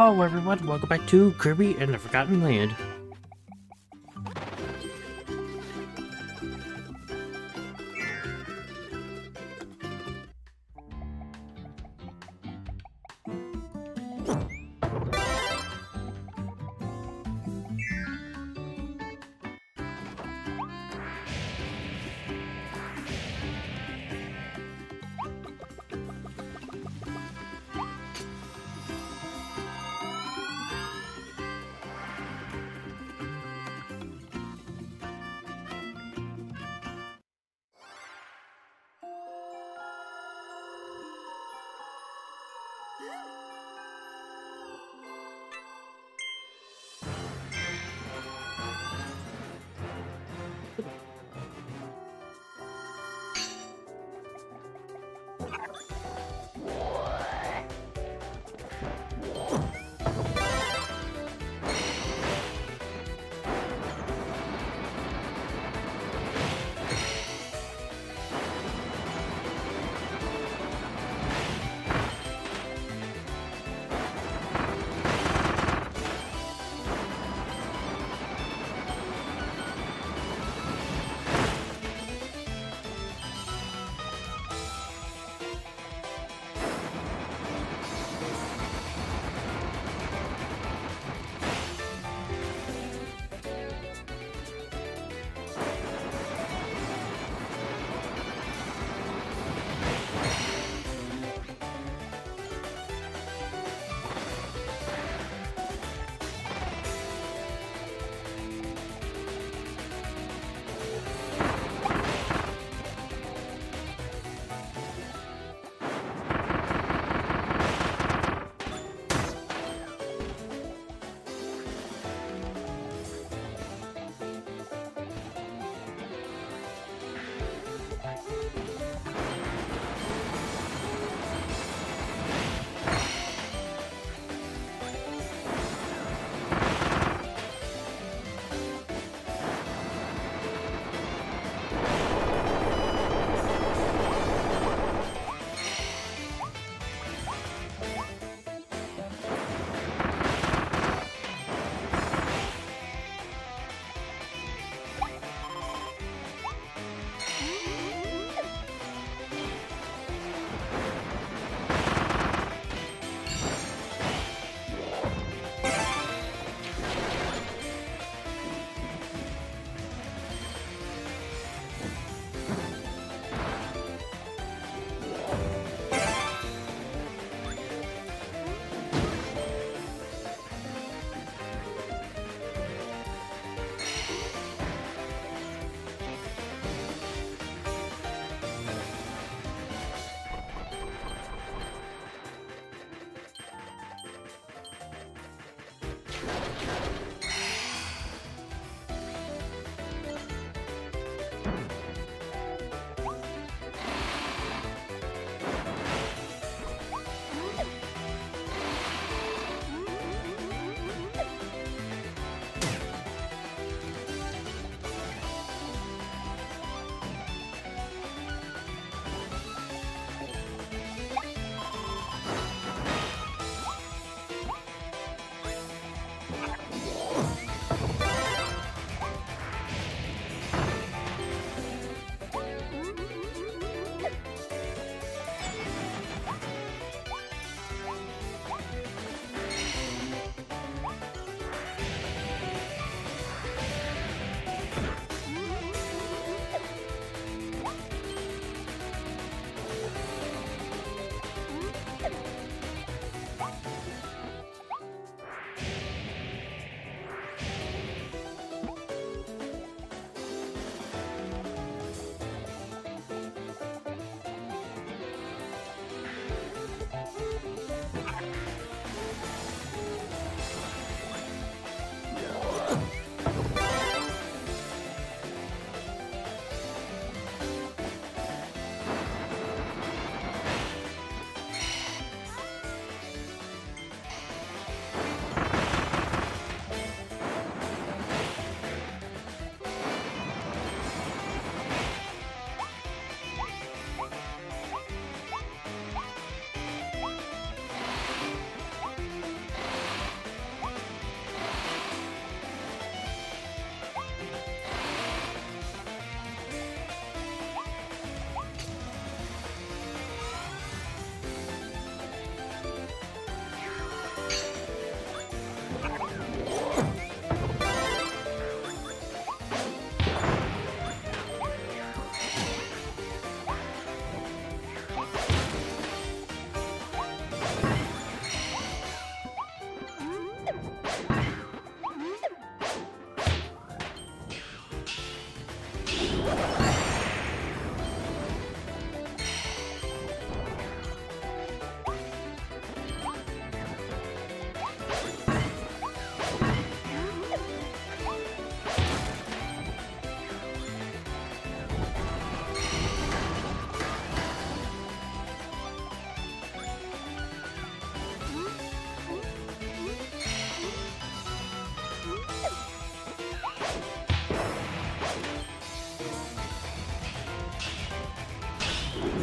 Hello everyone, welcome back to Kirby and the Forgotten Land.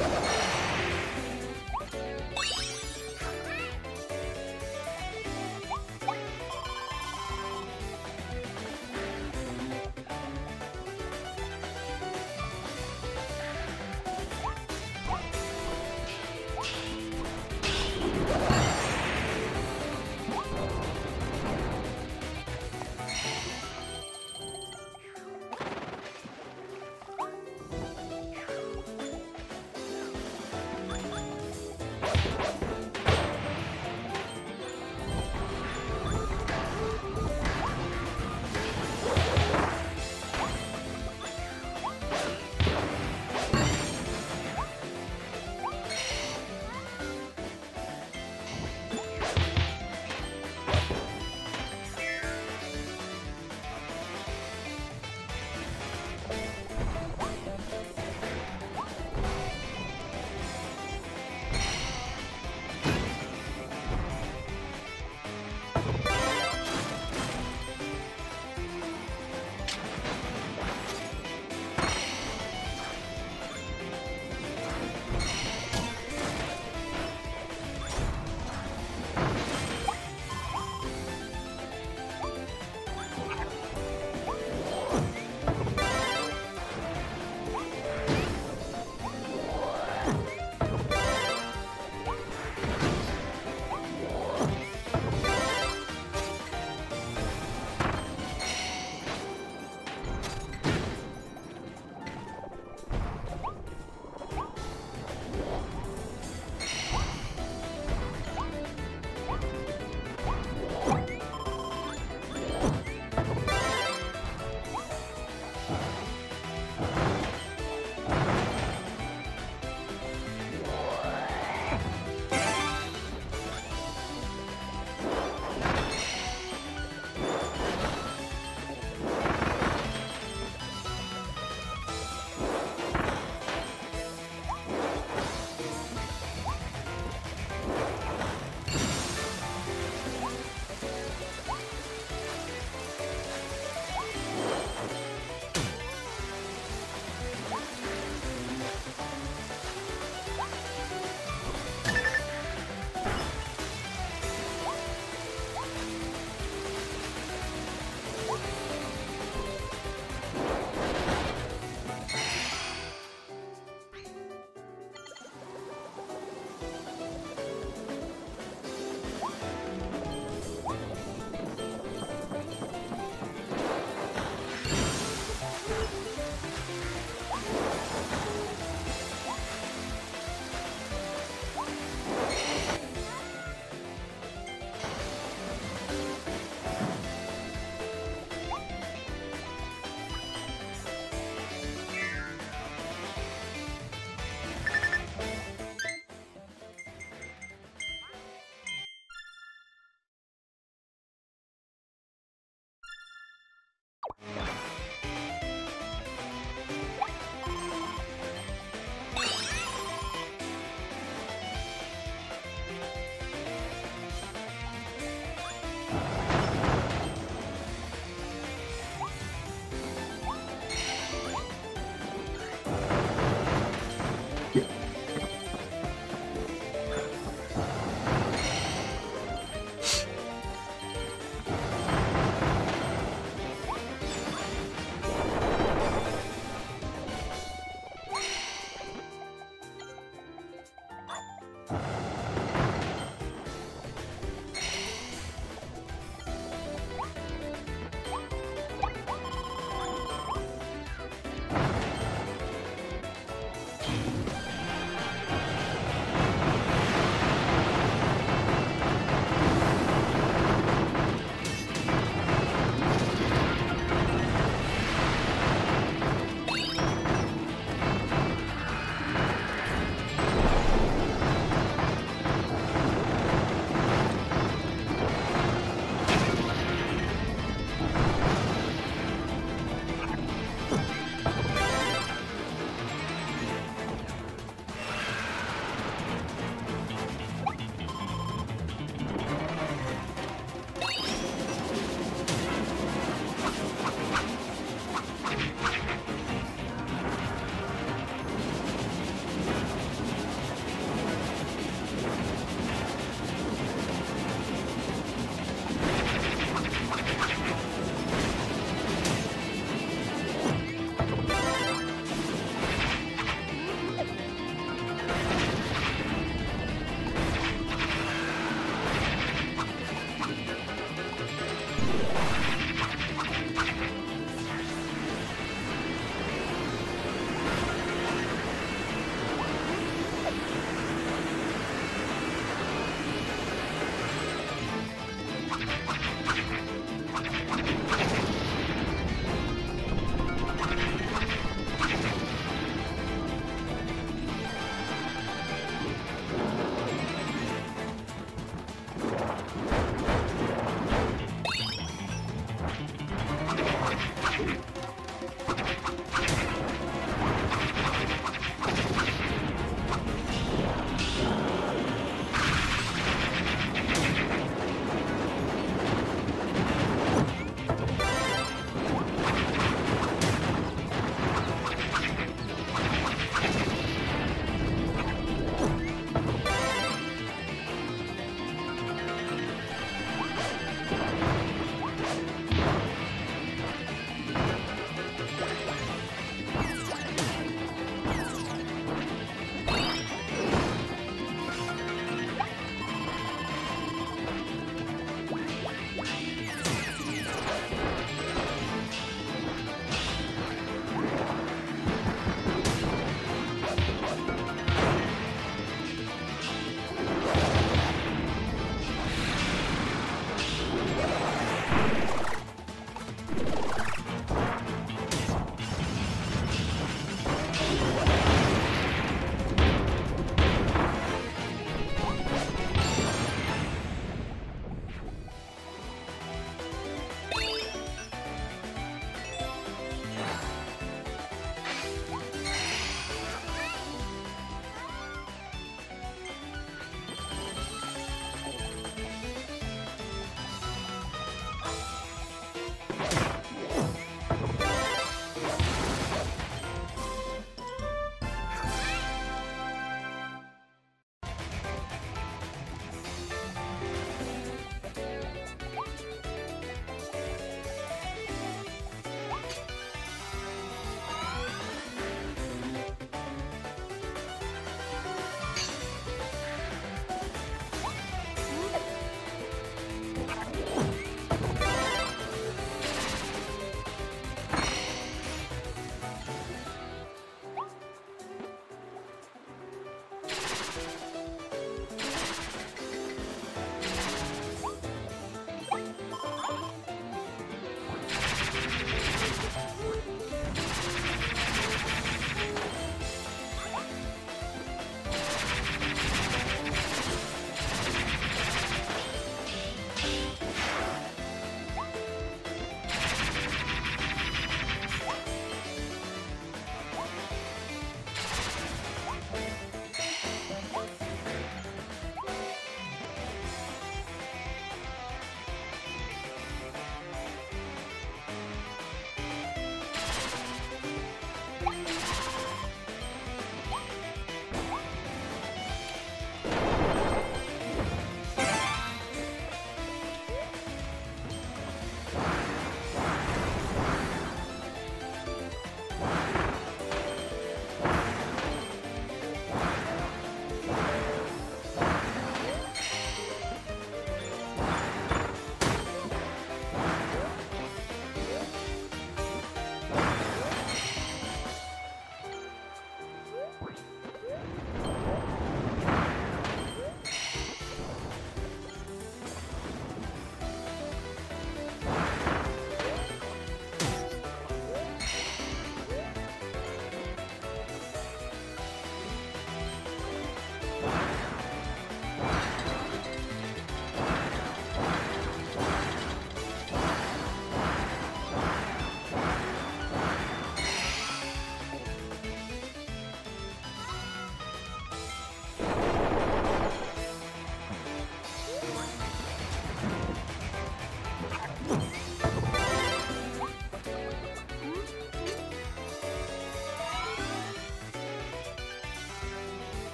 you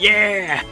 Yeah!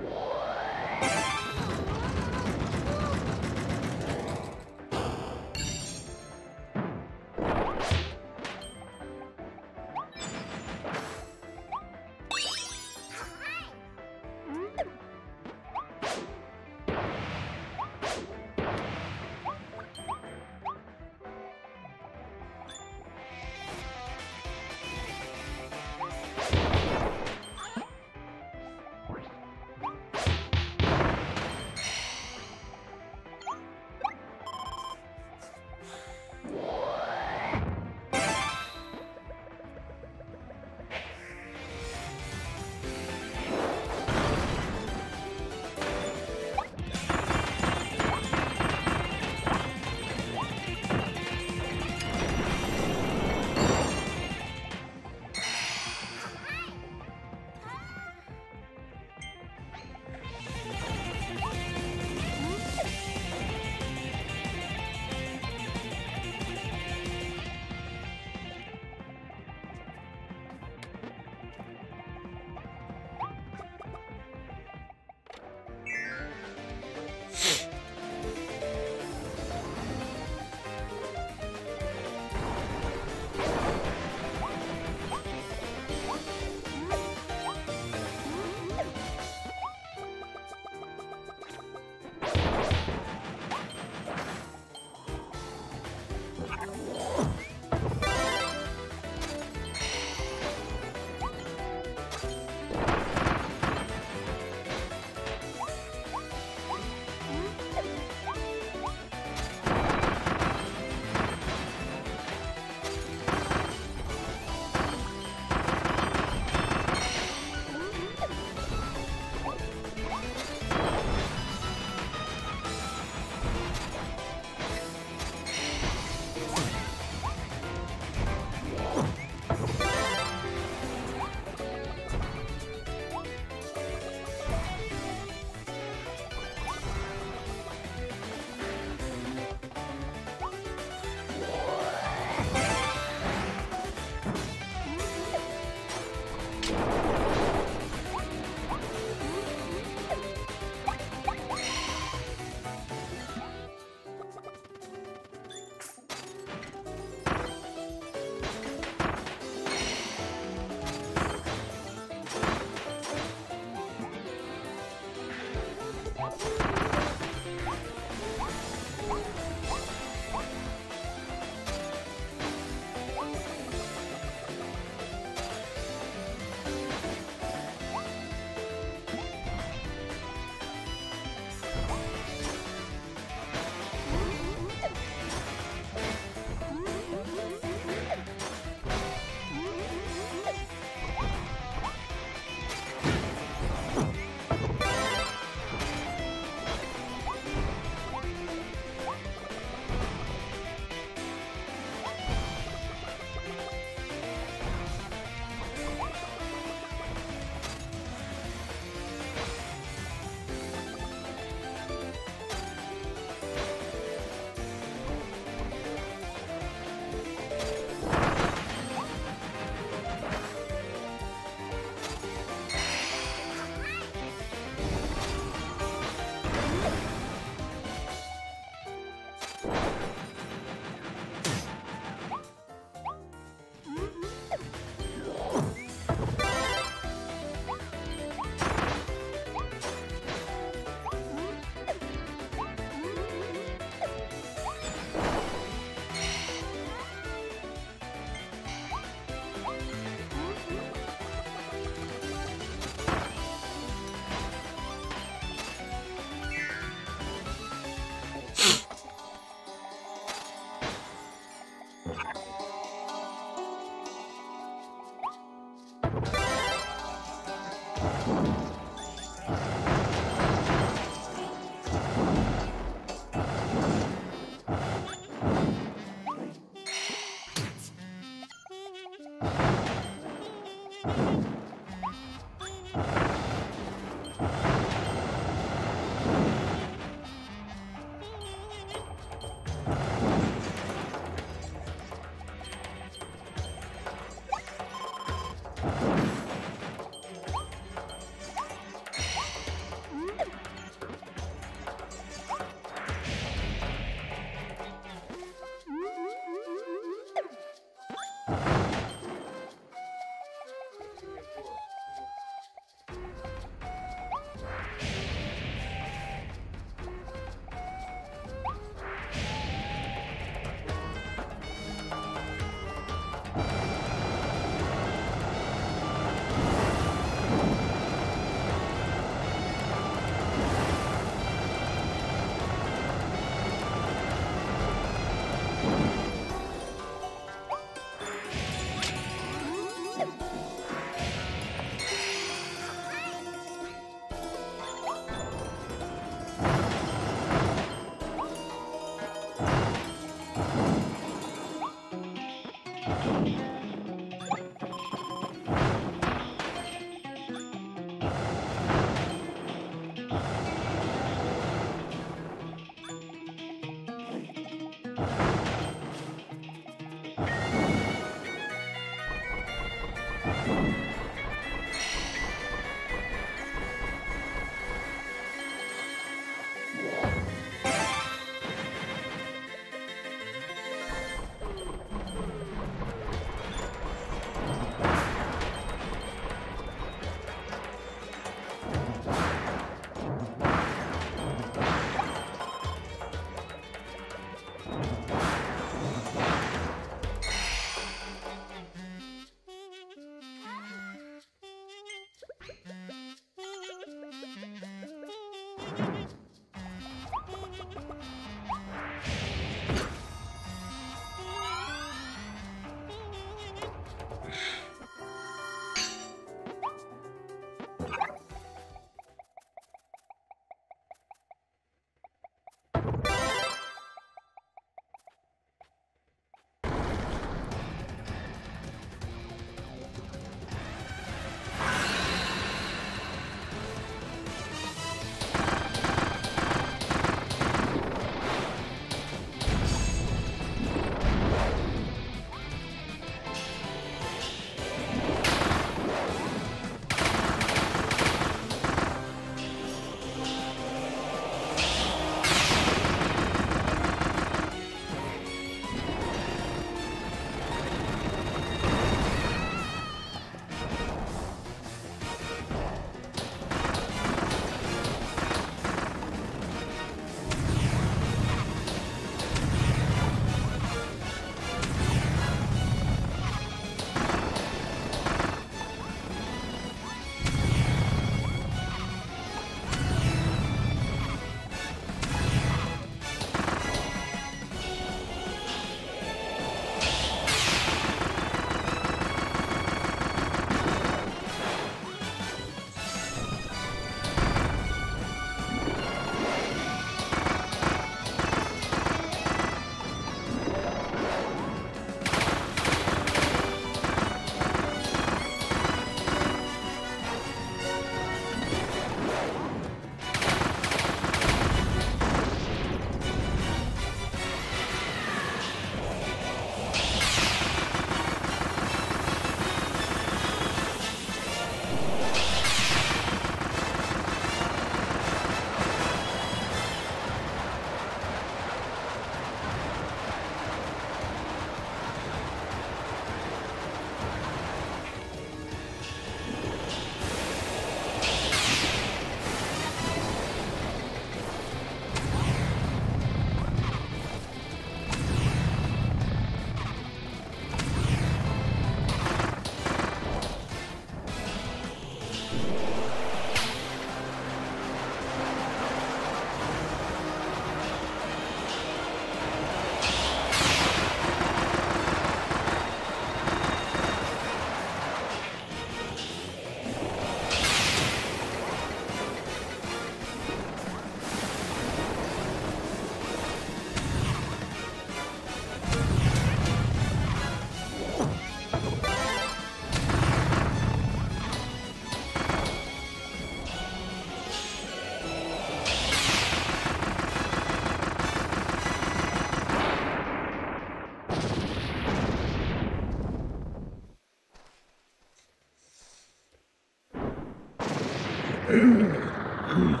Hmm.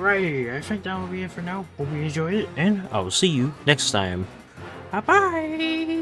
Alrighty, I think that will be it for now. Hope you enjoyed it, and I will see you next time. Bye bye!